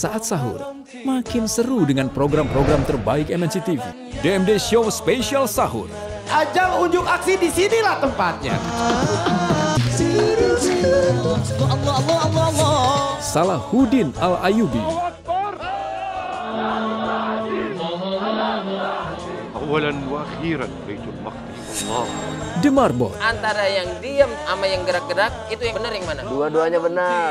saat sahur. Makin seru dengan program-program terbaik MNC TV. DMD Show Special Sahur. Ajang unjuk aksi di sinilah tempatnya. Salahuddin Al-Ayubi. The Marbot. antara yang diam sama yang gerak-gerak itu yang benar yang mana? Dua-duanya benar.